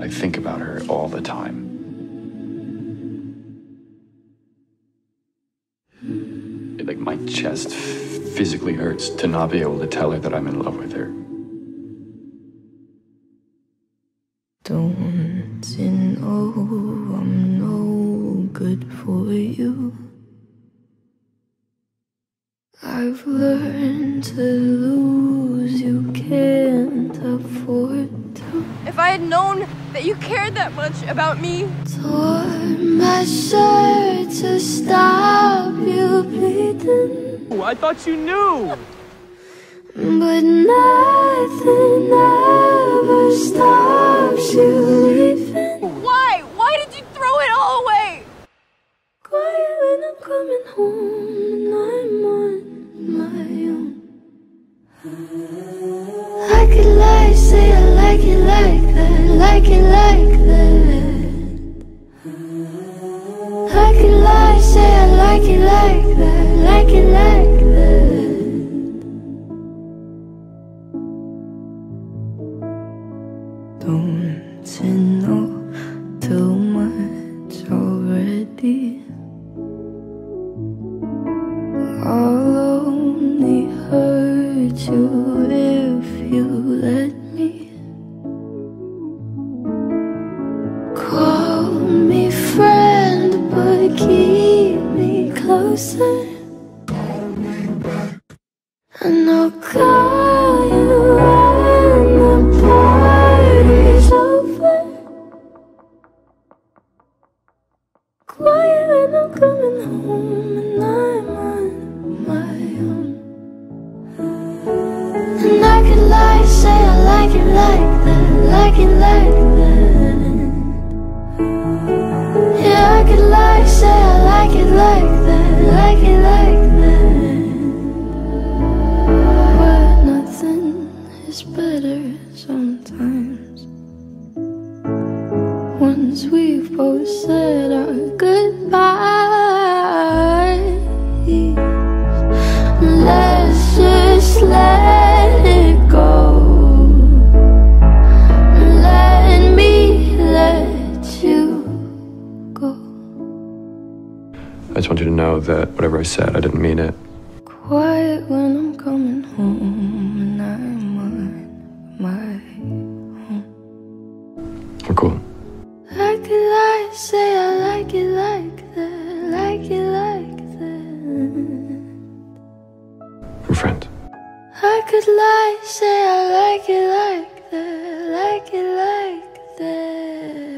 I think about her all the time. Like my chest physically hurts to not be able to tell her that I'm in love with her. Don't you know I'm no good for you? I've learned to lose, you can't afford to. If I had known that you cared that much about me, Tore my shirt to stop you bleeding. I thought you knew. But nothing ever stops you leaving. why? Why did you throw it all away? Quiet when I'm coming home and I'm on my own. I could say I like it like that, like it like that. I could lie, say I like it like that, like it like that. Don't you know too much already? I'll only hurt you me closer. And I'll call you when the party's over. Quiet when I'm coming home and I'm on my own. And I could lie, say I like it like that, like it like that. Like it like that, like it like that. But nothing is better sometimes. Once we've both said our goodbyes, I just want you to know that whatever I said, I didn't mean it. Quiet when I'm coming home and I'm on my own. We're cool. Like it, like say I like it like that, like it like that. We're friends. I could lie, say I like it like that, like it like that.